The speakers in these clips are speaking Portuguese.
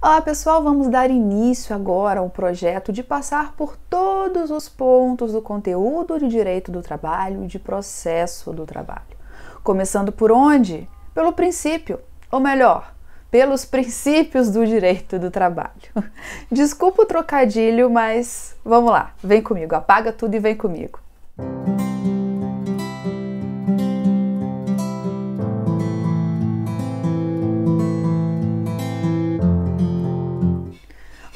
Olá pessoal, vamos dar início agora ao projeto de passar por todos os pontos do conteúdo de direito do trabalho e de processo do trabalho. Começando por onde? Pelo princípio, ou melhor, pelos princípios do direito do trabalho. Desculpa o trocadilho, mas vamos lá, vem comigo, apaga tudo e vem comigo.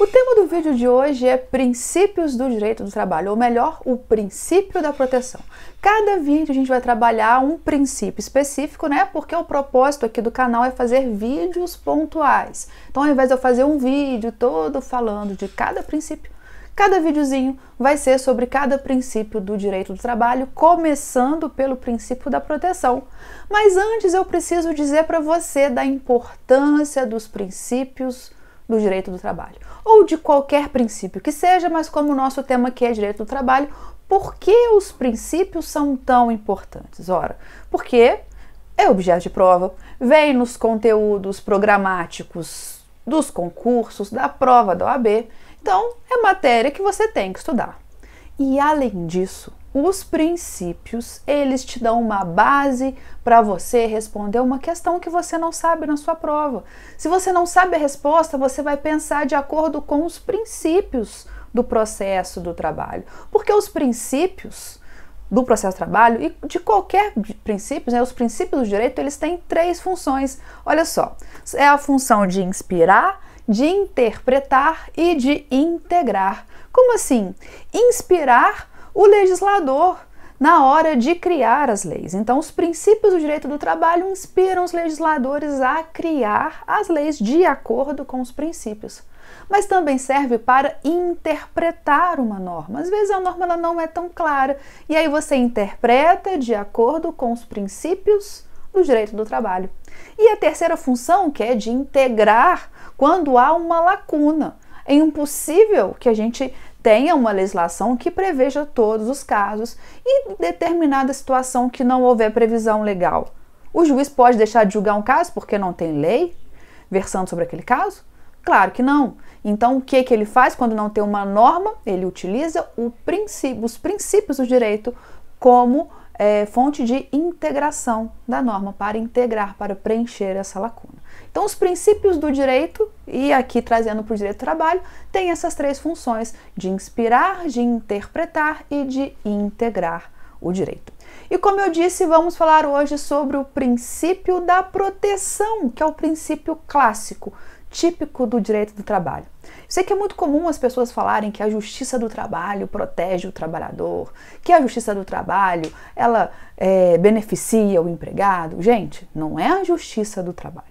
O tema do vídeo de hoje é princípios do direito do trabalho, ou melhor, o princípio da proteção. Cada vídeo a gente vai trabalhar um princípio específico, né? Porque o propósito aqui do canal é fazer vídeos pontuais. Então, ao invés de eu fazer um vídeo todo falando de cada princípio, cada videozinho vai ser sobre cada princípio do direito do trabalho, começando pelo princípio da proteção. Mas antes eu preciso dizer para você da importância dos princípios do direito do trabalho, ou de qualquer princípio que seja, mas como o nosso tema aqui é direito do trabalho, por que os princípios são tão importantes? Ora, porque é objeto de prova, vem nos conteúdos programáticos dos concursos, da prova da OAB, então é matéria que você tem que estudar. E além disso, os princípios, eles te dão uma base para você responder uma questão que você não sabe na sua prova. Se você não sabe a resposta, você vai pensar de acordo com os princípios do processo do trabalho. Porque os princípios do processo do trabalho e de qualquer princípio, né, os princípios do direito, eles têm três funções. Olha só, é a função de inspirar, de interpretar e de integrar. Como assim? Inspirar o legislador na hora de criar as leis. Então, os princípios do direito do trabalho inspiram os legisladores a criar as leis de acordo com os princípios. Mas também serve para interpretar uma norma. Às vezes a norma ela não é tão clara e aí você interpreta de acordo com os princípios do direito do trabalho. E a terceira função, que é de integrar quando há uma lacuna. É impossível que a gente tenha uma legislação que preveja todos os casos e determinada situação que não houver previsão legal. O juiz pode deixar de julgar um caso porque não tem lei versando sobre aquele caso? Claro que não. Então, o que, que ele faz quando não tem uma norma? Ele utiliza princípio, os princípios do direito como é, fonte de integração da norma, para integrar, para preencher essa lacuna. Então, os princípios do direito, e aqui trazendo para o direito do trabalho, tem essas três funções: de inspirar, de interpretar e de integrar o direito. E como eu disse, vamos falar hoje sobre o princípio da proteção, que é o princípio clássico, típico do direito do trabalho. Sei que é muito comum as pessoas falarem que a justiça do trabalho protege o trabalhador, que a justiça do trabalho ela é, beneficia o empregado. Gente, não é a justiça do trabalho.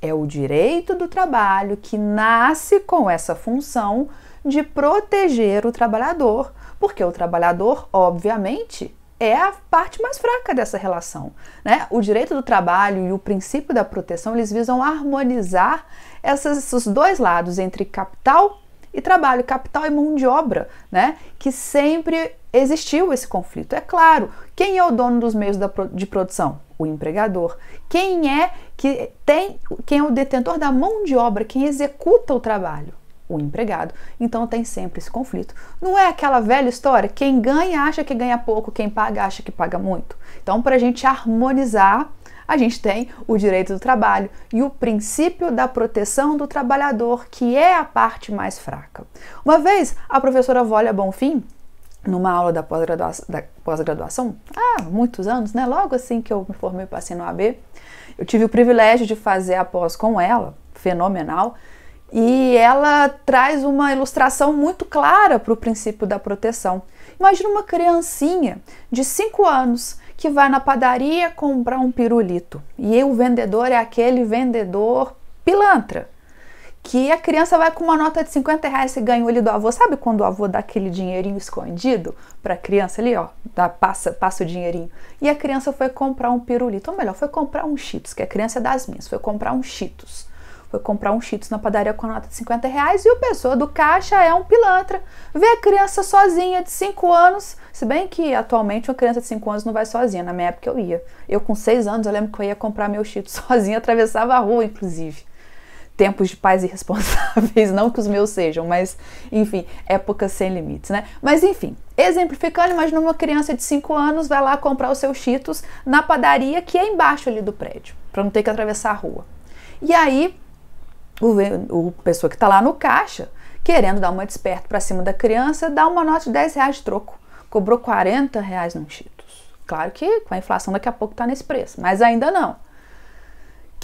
É o direito do trabalho que nasce com essa função de proteger o trabalhador, porque o trabalhador, obviamente, é a parte mais fraca dessa relação. Né? O direito do trabalho e o princípio da proteção eles visam harmonizar essas, esses dois lados entre capital e trabalho, capital e mão de obra, né? que sempre existiu esse conflito. É claro, quem é o dono dos meios de produção? O empregador. Quem é que tem, quem é o detentor da mão de obra, quem executa o trabalho? O empregado. Então tem sempre esse conflito. Não é aquela velha história? Quem ganha acha que ganha pouco, quem paga acha que paga muito. Então, para a gente harmonizar, a gente tem o direito do trabalho e o princípio da proteção do trabalhador, que é a parte mais fraca. Uma vez, a professora Volha Bonfim, numa aula da pós-graduação, pós há muitos anos, né? Logo assim que eu me formei passei no AB, eu tive o privilégio de fazer a pós com ela, fenomenal e ela traz uma ilustração muito clara para o princípio da proteção. Imagina uma criancinha de 5 anos que vai na padaria comprar um pirulito e o vendedor é aquele vendedor pilantra. Que a criança vai com uma nota de 50 reais e ganhou ali do avô. Sabe quando o avô dá aquele dinheirinho escondido para a criança ali, ó? Dá, passa, passa o dinheirinho. E a criança foi comprar um pirulito. Ou melhor, foi comprar um Cheetos, que a criança é das minhas. Foi comprar um Cheetos foi comprar um Cheetos na padaria com nota de 50 reais e o pessoa do caixa é um pilantra. Vê a criança sozinha de 5 anos, se bem que atualmente uma criança de 5 anos não vai sozinha, na minha época eu ia. Eu com 6 anos eu lembro que eu ia comprar meu Cheetos sozinha, atravessava a rua inclusive. tempos de pais irresponsáveis, não que os meus sejam, mas enfim, épocas sem limites, né? Mas enfim, exemplificando, imagina uma criança de 5 anos vai lá comprar os seus cheetos na padaria que é embaixo ali do prédio, para não ter que atravessar a rua. E aí, o, o pessoa que está lá no caixa, querendo dar uma desperto para cima da criança, dá uma nota de 10 reais de troco. Cobrou 40 reais num cheetos. Claro que com a inflação daqui a pouco está nesse preço, mas ainda não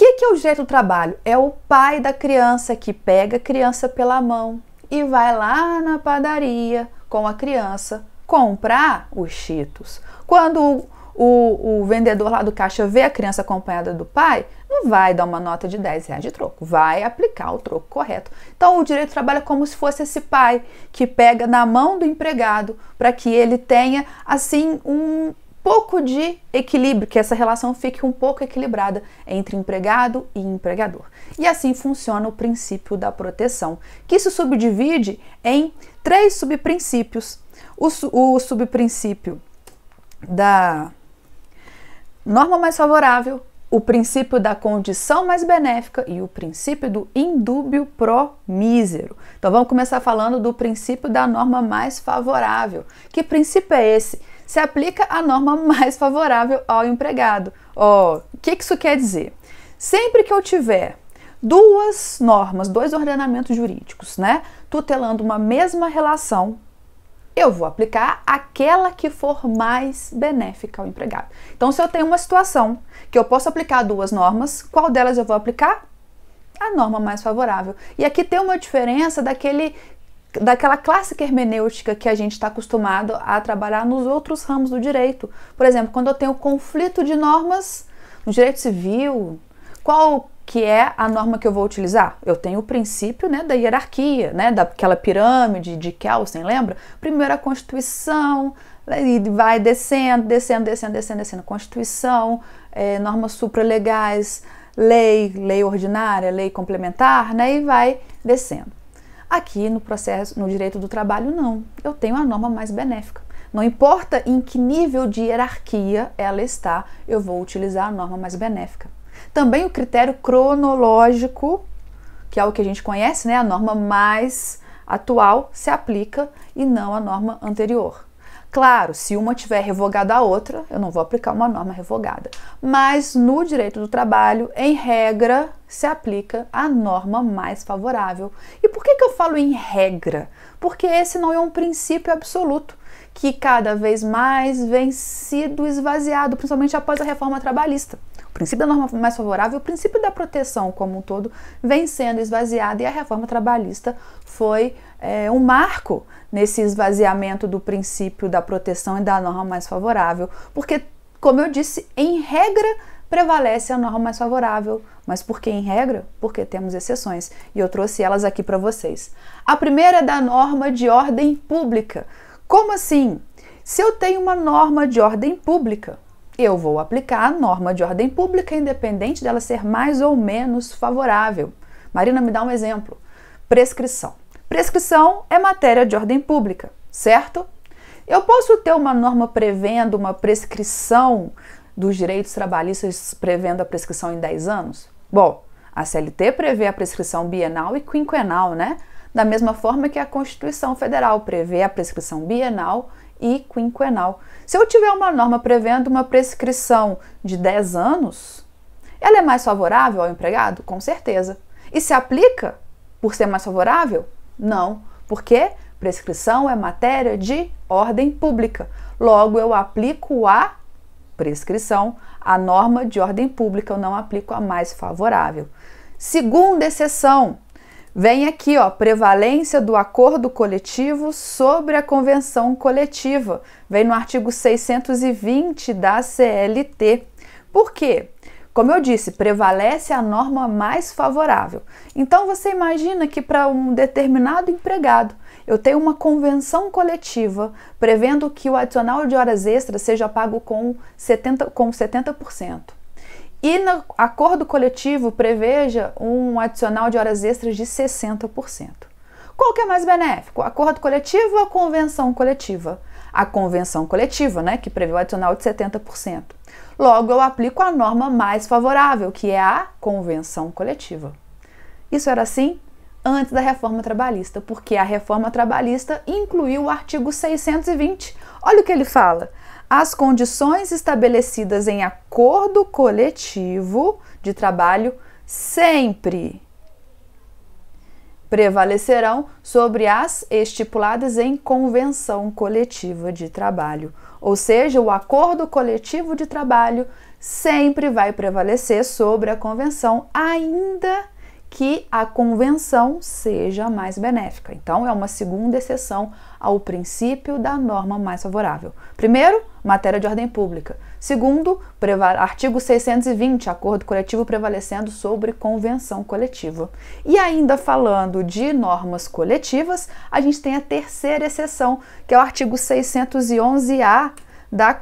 que, que é o jeito do trabalho? É o pai da criança que pega a criança pela mão e vai lá na padaria com a criança comprar os cheetos. Quando o, o, vendedor lá do caixa vê a criança acompanhada do pai, não vai dar uma nota de 10 reais de troco, vai aplicar o troco correto. Então, o direito trabalha como se fosse esse pai que pega na mão do empregado para que ele tenha, assim, um, pouco de equilíbrio, que essa relação fique um pouco equilibrada entre empregado e empregador. E assim funciona o princípio da proteção, que se subdivide em três subprincípios. O, o subprincípio da norma mais favorável, o princípio da condição mais benéfica e o princípio do indúbio pro mísero. Então vamos começar falando do princípio da norma mais favorável. Que princípio é esse? se aplica a norma mais favorável ao empregado. O oh, que, que isso quer dizer? Sempre que eu tiver duas normas, dois ordenamentos jurídicos, né, tutelando uma mesma relação, eu vou aplicar aquela que for mais benéfica ao empregado. Então, se eu tenho uma situação que eu posso aplicar duas normas, qual delas eu vou aplicar? A norma mais favorável. E aqui tem uma diferença daquele daquela clássica hermenêutica que a gente está acostumado a trabalhar nos outros ramos do direito. Por exemplo, quando eu tenho conflito de normas no direito civil, qual que é a norma que eu vou utilizar? Eu tenho o princípio né, da hierarquia, né, daquela pirâmide de Kelsen, lembra? Primeiro a Constituição, e vai descendo, descendo, descendo, descendo, descendo. Constituição, é, normas supralegais, lei, lei ordinária, lei complementar, né, e vai descendo. Aqui no processo, no direito do trabalho, não. Eu tenho a norma mais benéfica. Não importa em que nível de hierarquia ela está, eu vou utilizar a norma mais benéfica. Também o critério cronológico, que é o que a gente conhece, né, a norma mais atual, se aplica e não a norma anterior. Claro, se uma tiver revogada a outra, eu não vou aplicar uma norma revogada. Mas no direito do trabalho, em regra, se aplica a norma mais favorável. E por que, que eu falo em regra? Porque esse não é um princípio absoluto que cada vez mais vem sido esvaziado, principalmente após a reforma trabalhista. Princípio da norma mais favorável, o princípio da proteção como um todo, vem sendo esvaziado e a reforma trabalhista foi é, um marco nesse esvaziamento do princípio da proteção e da norma mais favorável, porque, como eu disse, em regra prevalece a norma mais favorável. Mas por que em regra? Porque temos exceções e eu trouxe elas aqui para vocês. A primeira é da norma de ordem pública. Como assim? Se eu tenho uma norma de ordem pública, eu vou aplicar a norma de ordem pública independente dela ser mais ou menos favorável. Marina, me dá um exemplo. Prescrição. Prescrição é matéria de ordem pública, certo? Eu posso ter uma norma prevendo uma prescrição dos direitos trabalhistas prevendo a prescrição em 10 anos? Bom, a CLT prevê a prescrição bienal e quinquenal, né? Da mesma forma que a Constituição Federal prevê a prescrição bienal e quinquenal. Se eu tiver uma norma prevendo uma prescrição de 10 anos, ela é mais favorável ao empregado? Com certeza. E se aplica por ser mais favorável? Não, porque prescrição é matéria de ordem pública. Logo, eu aplico a prescrição, a norma de ordem pública, eu não aplico a mais favorável. Segunda exceção, vem aqui, ó, prevalência do acordo coletivo sobre a convenção coletiva. Vem no artigo 620 da CLT. Por quê? Como eu disse, prevalece a norma mais favorável. Então você imagina que para um determinado empregado eu tenho uma convenção coletiva prevendo que o adicional de horas extras seja pago com 70%. Com 70%. E no acordo coletivo preveja um adicional de horas extras de 60%. Qual que é mais benéfico? Acordo coletivo ou convenção coletiva? A convenção coletiva, né, que prevê o adicional de 70%. Logo, eu aplico a norma mais favorável, que é a convenção coletiva. Isso era assim antes da reforma trabalhista, porque a reforma trabalhista incluiu o artigo 620. Olha o que ele fala. As condições estabelecidas em acordo coletivo de trabalho sempre prevalecerão sobre as estipuladas em convenção coletiva de trabalho. Ou seja, o acordo coletivo de trabalho sempre vai prevalecer sobre a convenção, ainda que a convenção seja mais benéfica. Então, é uma segunda exceção ao princípio da norma mais favorável. Primeiro, matéria de ordem pública. Segundo, artigo 620, acordo coletivo prevalecendo sobre convenção coletiva. E ainda falando de normas coletivas, a gente tem a terceira exceção, que é o artigo 611-A da,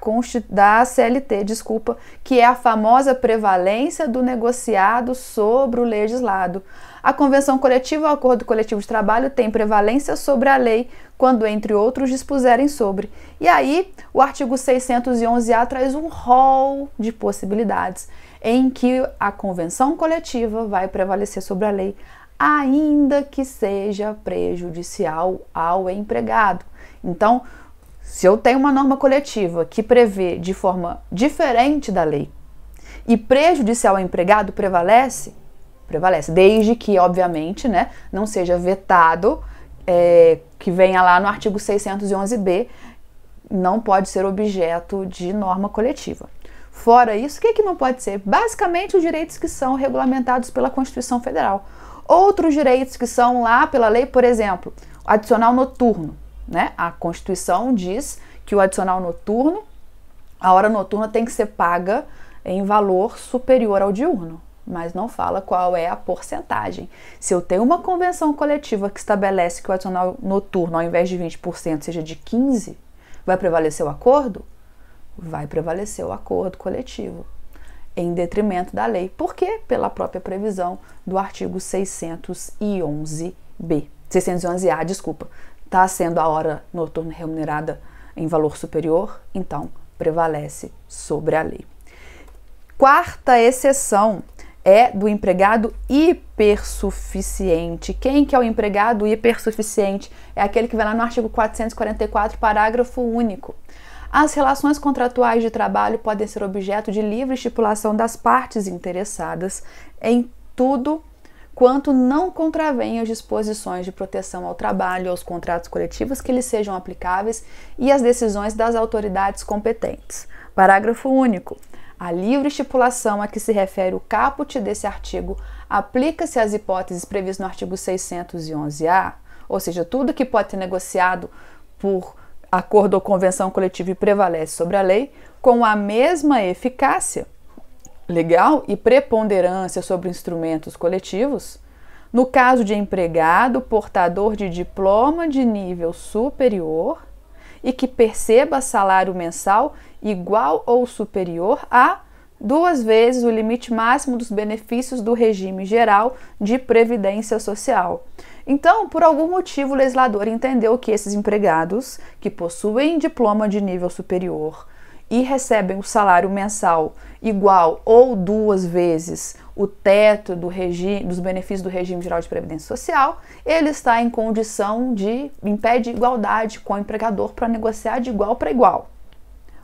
da CLT, desculpa, que é a famosa prevalência do negociado sobre o legislado. A convenção coletiva ou acordo coletivo de trabalho tem prevalência sobre a lei quando, entre outros, dispuserem sobre. E aí, o artigo 611-A traz um rol de possibilidades em que a convenção coletiva vai prevalecer sobre a lei, ainda que seja prejudicial ao empregado. Então, se eu tenho uma norma coletiva que prevê de forma diferente da lei e prejudicial ao empregado, prevalece? Prevalece, desde que, obviamente, né, não seja vetado, é, que venha lá no artigo 611b, não pode ser objeto de norma coletiva. Fora isso, o que, que não pode ser? Basicamente, os direitos que são regulamentados pela Constituição Federal. Outros direitos que são lá pela lei, por exemplo, adicional noturno né? A Constituição diz que o adicional noturno, a hora noturna tem que ser paga em valor superior ao diurno, mas não fala qual é a porcentagem. Se eu tenho uma convenção coletiva que estabelece que o adicional noturno, ao invés de 20%, seja de 15%, vai prevalecer o acordo? Vai prevalecer o acordo coletivo, em detrimento da lei. Por quê? Pela própria previsão do artigo 611b. 611A, desculpa, está sendo a hora noturna remunerada em valor superior, então prevalece sobre a lei. Quarta exceção é do empregado hipersuficiente. Quem que é o empregado hipersuficiente? É aquele que vai lá no artigo 444, parágrafo único. As relações contratuais de trabalho podem ser objeto de livre estipulação das partes interessadas em tudo quanto não contravenha as disposições de proteção ao trabalho, aos contratos coletivos que lhes sejam aplicáveis e as decisões das autoridades competentes. Parágrafo único. A livre estipulação a que se refere o caput desse artigo aplica-se às hipóteses previstas no artigo 611-A, ou seja, tudo que pode ser negociado por acordo ou convenção coletiva e prevalece sobre a lei, com a mesma eficácia legal e preponderância sobre instrumentos coletivos, no caso de empregado portador de diploma de nível superior e que perceba salário mensal igual ou superior a duas vezes o limite máximo dos benefícios do regime geral de previdência social. Então, por algum motivo, o legislador entendeu que esses empregados que possuem diploma de nível superior e recebem o salário mensal igual ou duas vezes o teto do regime, dos benefícios do regime geral de previdência social, ele está em condição de impede igualdade com o empregador para negociar de igual para igual.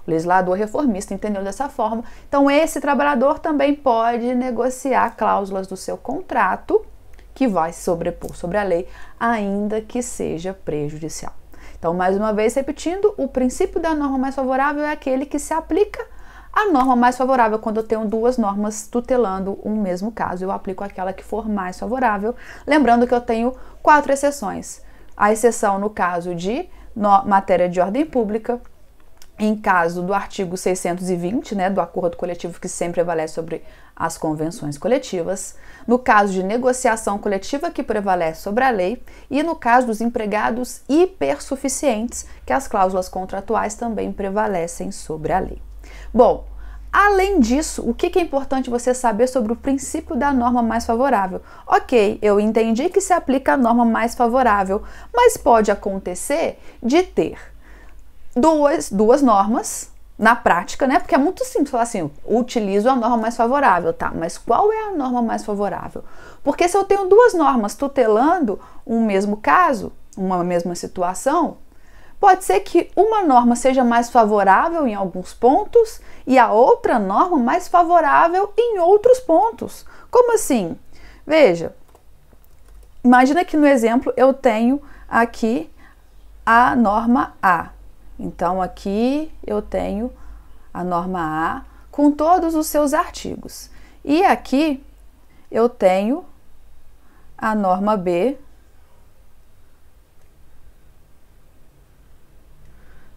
O legislador reformista entendeu dessa forma. Então, esse trabalhador também pode negociar cláusulas do seu contrato que vai sobrepor sobre a lei, ainda que seja prejudicial. Então, mais uma vez repetindo, o princípio da norma mais favorável é aquele que se aplica à norma mais favorável. Quando eu tenho duas normas tutelando um mesmo caso, eu aplico aquela que for mais favorável. Lembrando que eu tenho quatro exceções. A exceção no caso de matéria de ordem pública, em caso do artigo 620, né, do acordo coletivo que sempre prevalece sobre as convenções coletivas, no caso de negociação coletiva que prevalece sobre a lei e no caso dos empregados hipersuficientes, que as cláusulas contratuais também prevalecem sobre a lei. Bom, Além disso, o que é importante você saber sobre o princípio da norma mais favorável? Ok, eu entendi que se aplica a norma mais favorável, mas pode acontecer de ter duas, duas normas na prática, né? Porque é muito simples falar assim, utilizo a norma mais favorável, tá? Mas qual é a norma mais favorável? Porque se eu tenho duas normas tutelando um mesmo caso, uma mesma situação, pode ser que uma norma seja mais favorável em alguns pontos e a outra norma mais favorável em outros pontos. Como assim? Veja, imagina que no exemplo eu tenho aqui a norma A. Então aqui eu tenho a norma A com todos os seus artigos. E aqui eu tenho a norma B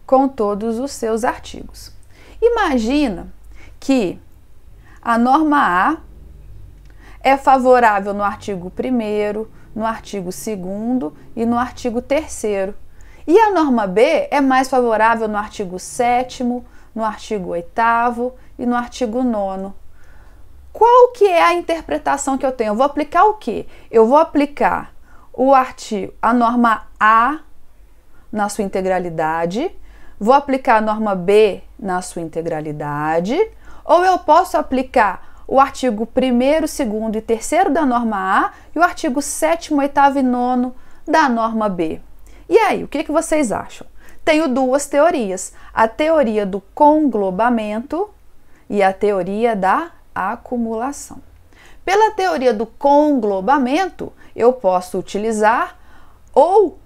com todos os seus artigos. Imagina que a norma A é favorável no artigo 1 no artigo 2 e no artigo 3 e a norma B é mais favorável no artigo 7 no artigo 8 e no artigo 9 Qual que é a interpretação que eu tenho? Eu vou aplicar o quê? Eu vou aplicar o artigo, a norma A na sua integralidade, vou aplicar a norma B na sua integralidade, ou eu posso aplicar o artigo 1 2 e 3 da norma A e o artigo 7 8 e 9 da norma B. E aí, o que, que vocês acham? Tenho duas teorias: a teoria do conglobamento e a teoria da acumulação. Pela teoria do conglobamento, eu posso utilizar ou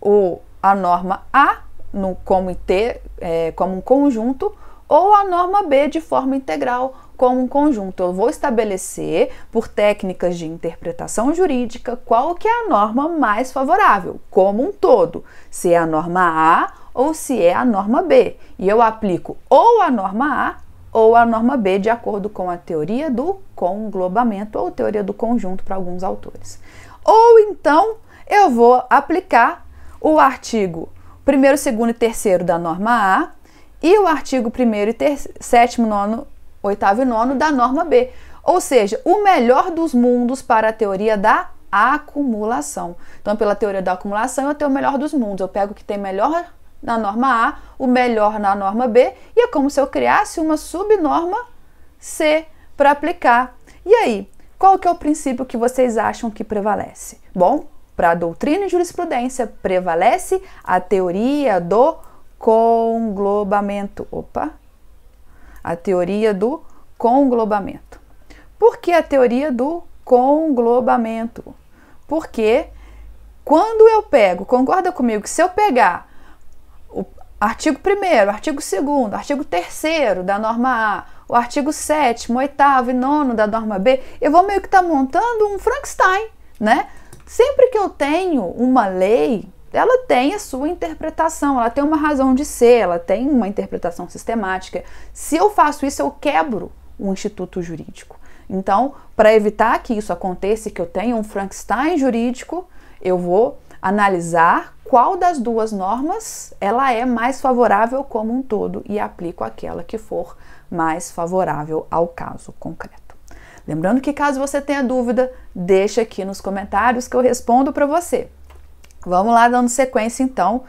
o, a norma A no, como, ter, é, como um conjunto ou a norma B de forma integral como um conjunto. Eu vou estabelecer, por técnicas de interpretação jurídica, qual que é a norma mais favorável, como um todo, se é a norma A ou se é a norma B. E eu aplico ou a norma A ou a norma B, de acordo com a teoria do conglobamento ou teoria do conjunto para alguns autores. Ou então eu vou aplicar o artigo 1, 2 e 3 da norma A e o artigo 1 e 7, 9 oitavo e nono da norma B. Ou seja, o melhor dos mundos para a teoria da acumulação. Então, pela teoria da acumulação, eu tenho o melhor dos mundos. Eu pego o que tem melhor na norma A, o melhor na norma B, e é como se eu criasse uma subnorma C para aplicar. E aí, qual que é o princípio que vocês acham que prevalece? Bom, para a doutrina e jurisprudência, prevalece a teoria do conglobamento. Opa, a teoria do conglobamento. Por que a teoria do conglobamento? Porque quando eu pego, concorda comigo que se eu pegar o artigo 1 artigo 2 artigo 3 da norma A, o artigo 7 8 e 9 da norma B, eu vou meio que estar tá montando um Frankenstein, né? Sempre que eu tenho uma lei ela tem a sua interpretação, ela tem uma razão de ser, ela tem uma interpretação sistemática. Se eu faço isso, eu quebro o instituto jurídico. Então, para evitar que isso aconteça, que eu tenha um Frankenstein jurídico, eu vou analisar qual das duas normas ela é mais favorável como um todo e aplico aquela que for mais favorável ao caso concreto. Lembrando que caso você tenha dúvida, deixa aqui nos comentários que eu respondo para você. Vamos lá dando sequência então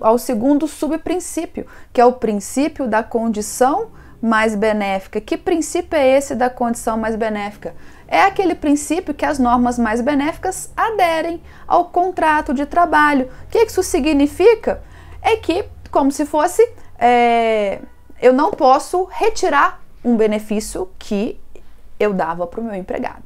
ao segundo subprincípio, que é o princípio da condição mais benéfica. Que princípio é esse da condição mais benéfica? É aquele princípio que as normas mais benéficas aderem ao contrato de trabalho. O que isso significa? É que, como se fosse, é, eu não posso retirar um benefício que eu dava para o meu empregado.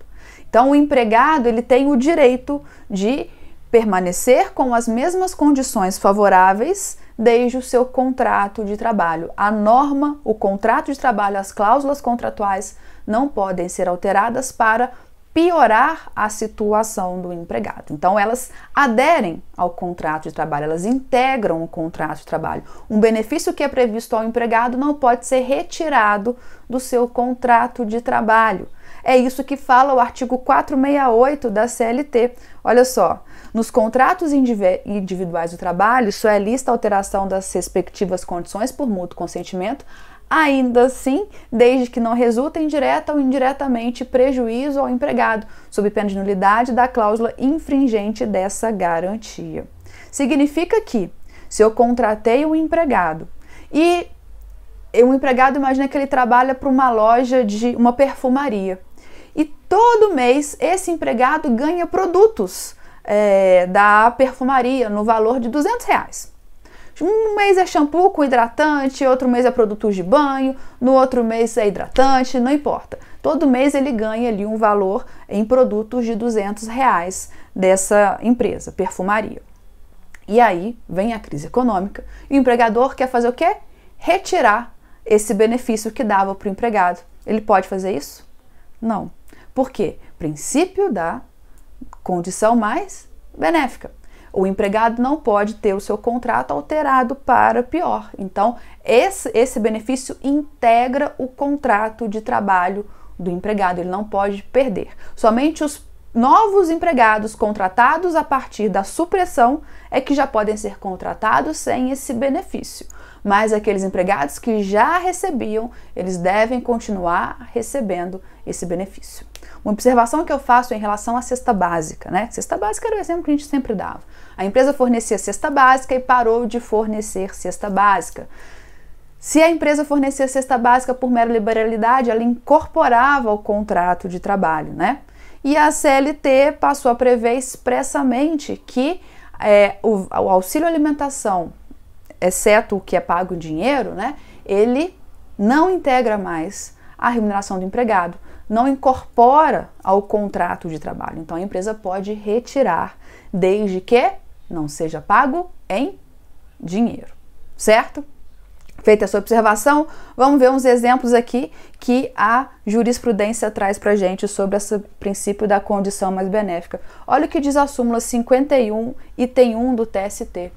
Então, o empregado ele tem o direito de permanecer com as mesmas condições favoráveis desde o seu contrato de trabalho. A norma, o contrato de trabalho, as cláusulas contratuais não podem ser alteradas para piorar a situação do empregado. Então, elas aderem ao contrato de trabalho, elas integram o contrato de trabalho. Um benefício que é previsto ao empregado não pode ser retirado do seu contrato de trabalho. É isso que fala o artigo 468 da CLT. Olha só, nos contratos individuais do trabalho, só é lista a alteração das respectivas condições por mútuo consentimento, ainda assim, desde que não resultem direta ou indiretamente prejuízo ao empregado, sob pena de nulidade da cláusula infringente dessa garantia. Significa que, se eu contratei um empregado e um empregado imagina que ele trabalha para uma loja de uma perfumaria. E todo mês esse empregado ganha produtos é, da perfumaria no valor de 200 reais. Um mês é shampoo com hidratante, outro mês é produtos de banho, no outro mês é hidratante, não importa. Todo mês ele ganha ali um valor em produtos de 200 reais dessa empresa, perfumaria. E aí vem a crise econômica e o empregador quer fazer o quê? Retirar esse benefício que dava para o empregado. Ele pode fazer isso? Não. Por quê? Princípio da condição mais benéfica. O empregado não pode ter o seu contrato alterado para pior. Então, esse, esse benefício integra o contrato de trabalho do empregado, ele não pode perder. Somente os novos empregados contratados a partir da supressão é que já podem ser contratados sem esse benefício. Mas aqueles empregados que já recebiam, eles devem continuar recebendo esse benefício. Uma observação que eu faço em relação à cesta básica, né? Cesta básica era o exemplo que a gente sempre dava. A empresa fornecia cesta básica e parou de fornecer cesta básica. Se a empresa fornecia cesta básica por mera liberalidade, ela incorporava o contrato de trabalho, né? E a CLT passou a prever expressamente que é, o, o auxílio alimentação, exceto o que é pago em dinheiro, né? Ele não integra mais a remuneração do empregado, não incorpora ao contrato de trabalho. Então a empresa pode retirar, desde que não seja pago em dinheiro, certo? Feita essa observação, vamos ver uns exemplos aqui que a jurisprudência traz para gente sobre esse princípio da condição mais benéfica. Olha o que diz a súmula 51, item 1 do TST.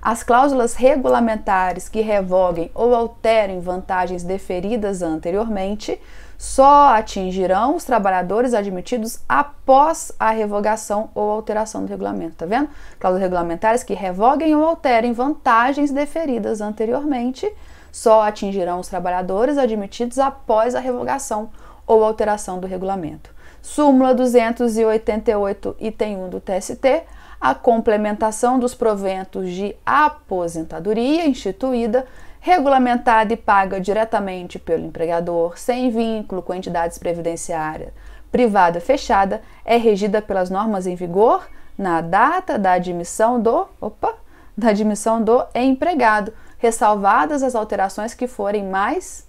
As cláusulas regulamentares que revoguem ou alterem vantagens deferidas anteriormente só atingirão os trabalhadores admitidos após a revogação ou alteração do regulamento. Tá vendo? Cláusulas regulamentares que revoguem ou alterem vantagens deferidas anteriormente só atingirão os trabalhadores admitidos após a revogação ou alteração do regulamento. Súmula 288, item 1 do TST, a complementação dos proventos de aposentadoria instituída regulamentada e paga diretamente pelo empregador, sem vínculo com entidades previdenciárias privada fechada, é regida pelas normas em vigor na data da admissão do, opa, da admissão do empregado, ressalvadas as alterações que forem mais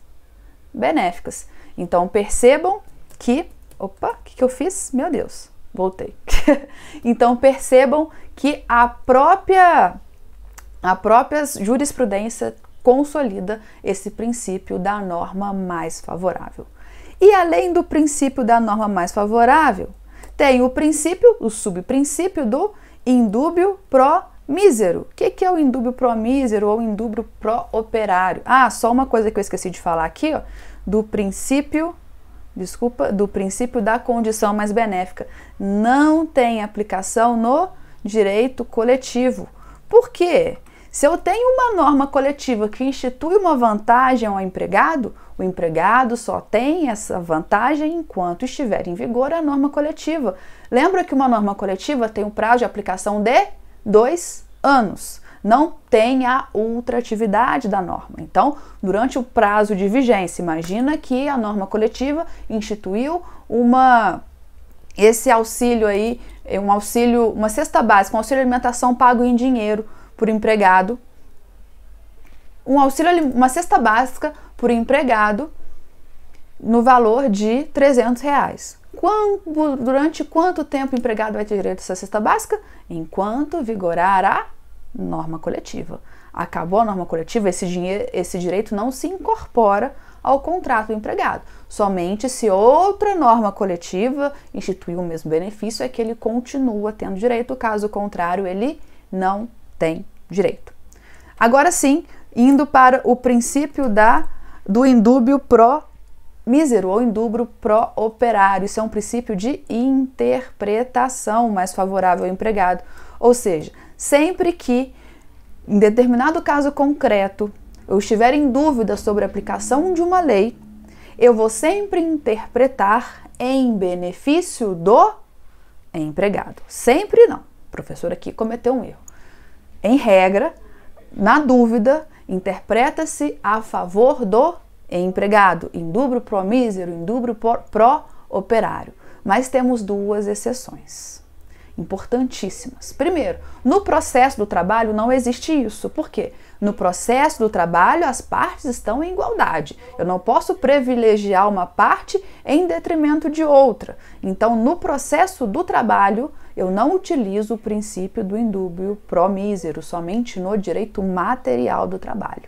benéficas. Então percebam que, opa, o que, que eu fiz? Meu Deus, voltei. então percebam que a própria a própria jurisprudência consolida esse princípio da norma mais favorável. E além do princípio da norma mais favorável, tem o princípio, o subprincípio do indúbio pro mísero. O que, que é o indúbio pro mísero ou indúbio pro operário? Ah, só uma coisa que eu esqueci de falar aqui, ó, do princípio, desculpa, do princípio da condição mais benéfica. Não tem aplicação no direito coletivo. Por quê? Se eu tenho uma norma coletiva que institui uma vantagem ao empregado, o empregado só tem essa vantagem enquanto estiver em vigor a norma coletiva. Lembra que uma norma coletiva tem um prazo de aplicação de dois anos. Não tem a ultratividade da norma. Então, durante o prazo de vigência, imagina que a norma coletiva instituiu uma esse auxílio aí, um auxílio, uma cesta básica, um auxílio alimentação pago em dinheiro por empregado, um auxílio, uma cesta básica por empregado no valor de 300 reais. Quando, durante quanto tempo o empregado vai ter direito a essa cesta básica? Enquanto vigorar a norma coletiva. Acabou a norma coletiva, esse, dinheiro, esse direito não se incorpora ao contrato do empregado. Somente se outra norma coletiva instituir o mesmo benefício é que ele continua tendo direito, caso contrário, ele não tem direito. Agora sim, indo para o princípio da do indúbio pro mísero ou indúbio pro operário. Isso é um princípio de interpretação mais favorável ao empregado. Ou seja, sempre que em determinado caso concreto eu estiver em dúvida sobre a aplicação de uma lei, eu vou sempre interpretar em benefício do empregado. Sempre não. O professor aqui cometeu um erro em regra, na dúvida, interpreta-se a favor do empregado, indubro pro mísero, indubro pro operário. Mas temos duas exceções importantíssimas. Primeiro, no processo do trabalho não existe isso. Por quê? No processo do trabalho, as partes estão em igualdade. Eu não posso privilegiar uma parte em detrimento de outra. Então, no processo do trabalho, eu não utilizo o princípio do indúbio pro mísero, somente no direito material do trabalho.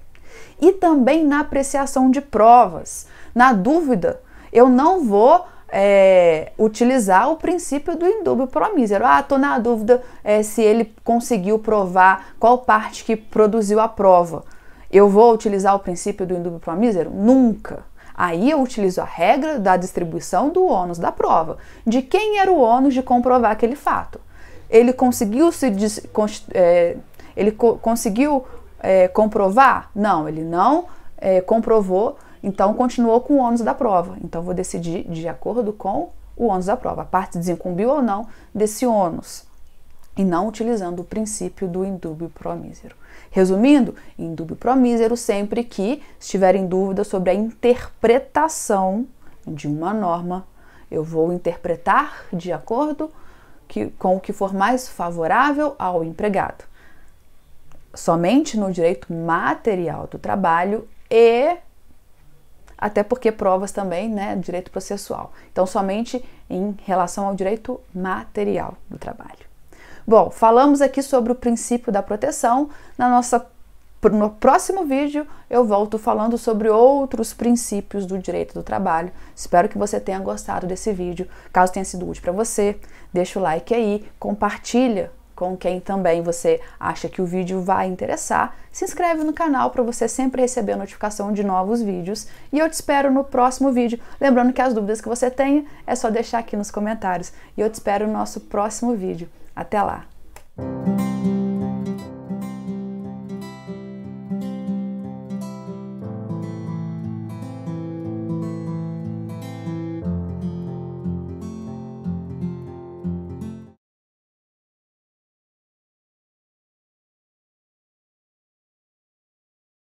E também na apreciação de provas. Na dúvida, eu não vou é, utilizar o princípio do indúbio pro mísero. Ah, tô na dúvida é, se ele conseguiu provar qual parte que produziu a prova. Eu vou utilizar o princípio do indúbio pro mísero? Nunca. Aí eu utilizo a regra da distribuição do ônus da prova. De quem era o ônus de comprovar aquele fato? Ele conseguiu se é, ele co conseguiu é, comprovar? Não, ele não é, comprovou então, continuou com o ônus da prova. Então, vou decidir de acordo com o ônus da prova. A parte desincumbiu ou não desse ônus. E não utilizando o princípio do indúbio pro mísero. Resumindo, indúbio pro mísero sempre que estiver em dúvida sobre a interpretação de uma norma, eu vou interpretar de acordo que, com o que for mais favorável ao empregado. Somente no direito material do trabalho e até porque provas também, né, direito processual. Então, somente em relação ao direito material do trabalho. Bom, falamos aqui sobre o princípio da proteção. Na nossa no próximo vídeo eu volto falando sobre outros princípios do direito do trabalho. Espero que você tenha gostado desse vídeo. Caso tenha sido útil para você, deixa o like aí, compartilha com quem também você acha que o vídeo vai interessar, se inscreve no canal para você sempre receber a notificação de novos vídeos e eu te espero no próximo vídeo. Lembrando que as dúvidas que você tenha é só deixar aqui nos comentários e eu te espero no nosso próximo vídeo. Até lá!